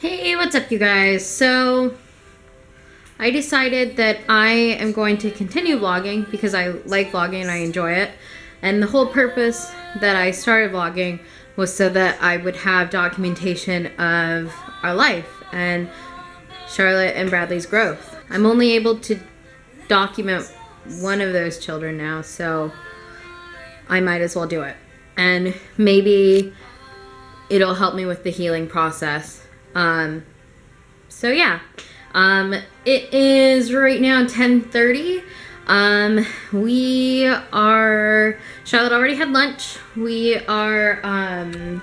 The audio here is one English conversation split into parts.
Hey, what's up you guys? So, I decided that I am going to continue vlogging because I like vlogging and I enjoy it. And the whole purpose that I started vlogging was so that I would have documentation of our life and Charlotte and Bradley's growth. I'm only able to document one of those children now, so I might as well do it. And maybe it'll help me with the healing process. Um, so yeah, um, it is right now 10:30. Um, we are Charlotte already had lunch. We are um,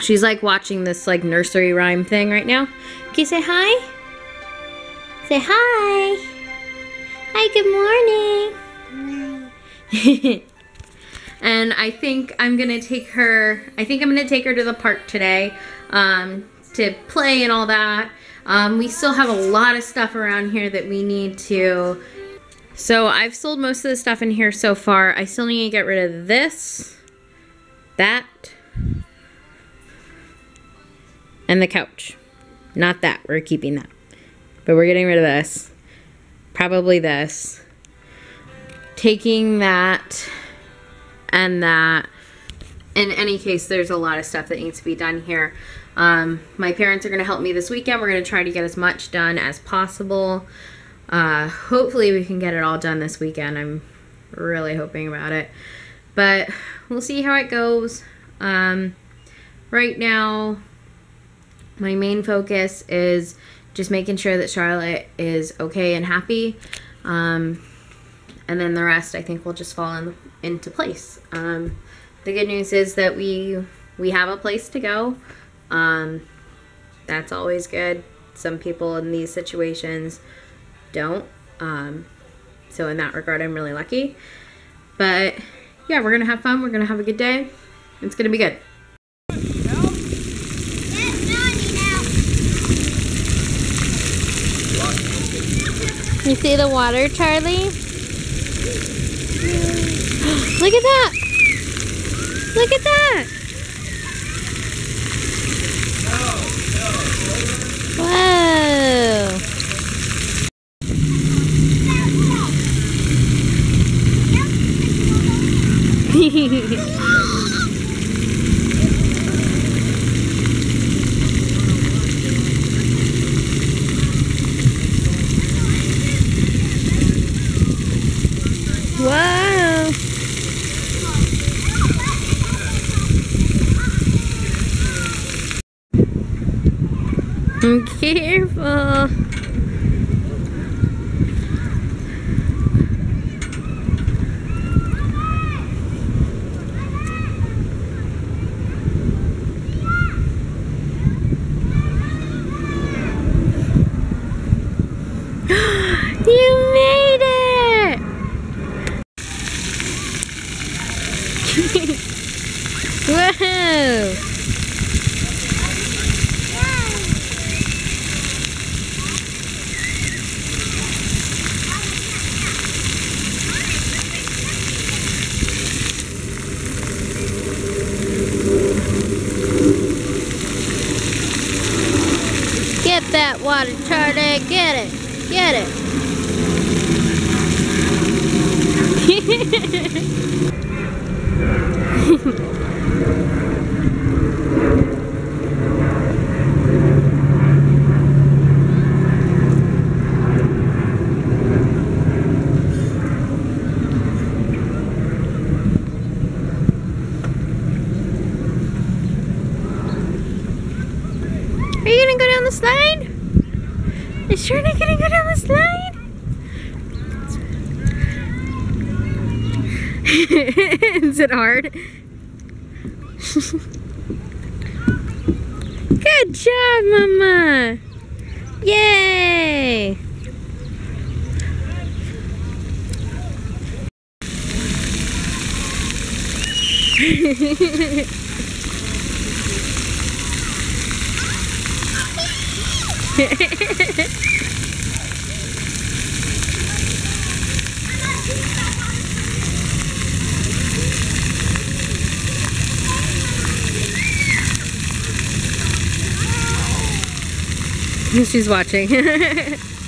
she's like watching this like nursery rhyme thing right now. Can you say hi? Say hi. Hi, good morning. and I think I'm gonna take her. I think I'm gonna take her to the park today um, to play and all that. Um, we still have a lot of stuff around here that we need to. So I've sold most of the stuff in here so far. I still need to get rid of this, that, and the couch. Not that. We're keeping that. But we're getting rid of this. Probably this. Taking that and that. In any case, there's a lot of stuff that needs to be done here. Um, my parents are going to help me this weekend. We're going to try to get as much done as possible. Uh, hopefully we can get it all done this weekend. I'm really hoping about it. But we'll see how it goes. Um, right now, my main focus is just making sure that Charlotte is okay and happy. Um, and then the rest I think will just fall in, into place. Um, the good news is that we we have a place to go. Um, that's always good. Some people in these situations don't. Um, so in that regard, I'm really lucky. But yeah, we're gonna have fun. We're gonna have a good day. It's gonna be good. You see the water, Charlie? Look at that! Look at that! Whoa! I'm careful! you made it! Whoa! Get that water, Charlie. Get it. Get it. Slide? Is Shona gonna go down the slide? Is it hard? Good job, Mama! Yay! Hehehehe She's watching.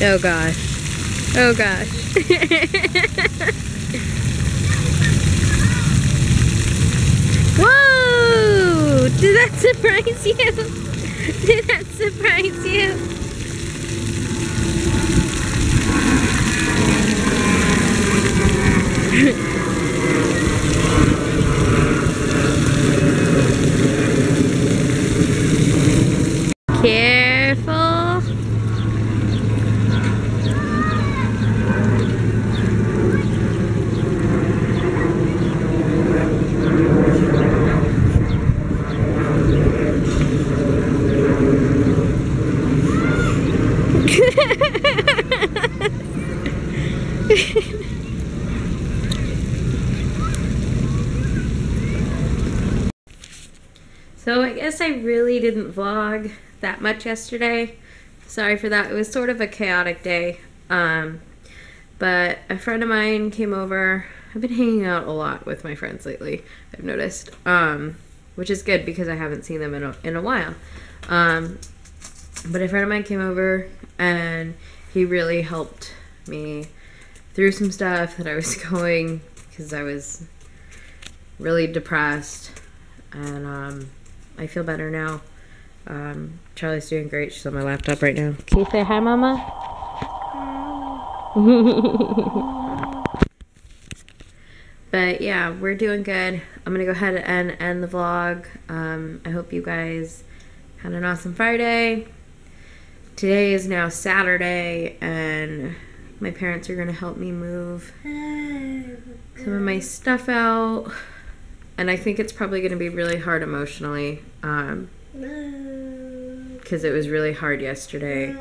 Oh gosh. Oh gosh. Whoa! Did that surprise you? Did that surprise you? Careful. So I guess I really didn't vlog that much yesterday. Sorry for that. It was sort of a chaotic day. Um, but a friend of mine came over. I've been hanging out a lot with my friends lately. I've noticed, um, which is good because I haven't seen them in a, in a while. Um, but a friend of mine came over and he really helped me through some stuff that I was going because I was really depressed and um, I feel better now. Um, Charlie's doing great. She's on my laptop right now. Can you say hi, Mama? but yeah, we're doing good. I'm gonna go ahead and end the vlog. Um, I hope you guys had an awesome Friday. Today is now Saturday, and my parents are gonna help me move some of my stuff out. And I think it's probably gonna be really hard emotionally. Um, because it was really hard yesterday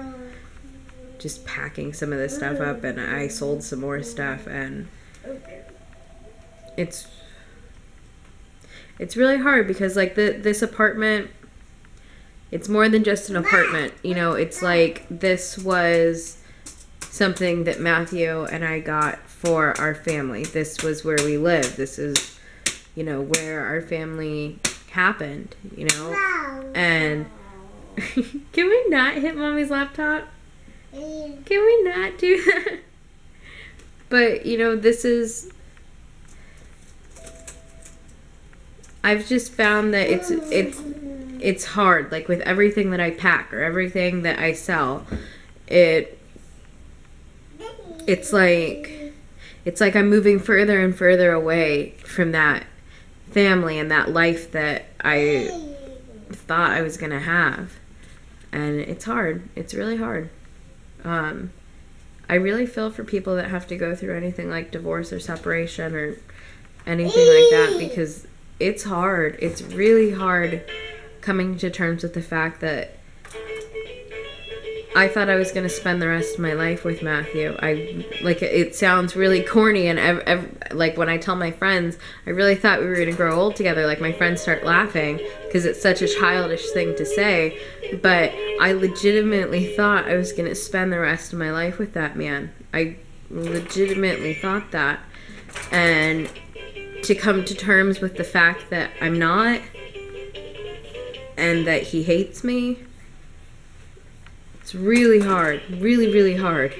just packing some of this stuff up and I sold some more stuff and it's it's really hard because like the this apartment it's more than just an apartment you know it's like this was something that Matthew and I got for our family. This was where we live this is you know where our family happened you know? And can we not hit mommy's laptop? Can we not do that? But you know this is I've just found that it's it's it's hard. Like with everything that I pack or everything that I sell it it's like it's like I'm moving further and further away from that family and that life that I thought I was going to have. And it's hard. It's really hard. Um I really feel for people that have to go through anything like divorce or separation or anything like that because it's hard. It's really hard coming to terms with the fact that I thought I was going to spend the rest of my life with Matthew. I like it sounds really corny and ev- ev- like when I tell my friends, I really thought we were going to grow old together. Like my friends start laughing because it's such a childish thing to say, but I legitimately thought I was going to spend the rest of my life with that man. I legitimately thought that. And to come to terms with the fact that I'm not and that he hates me it's really hard. Really, really hard.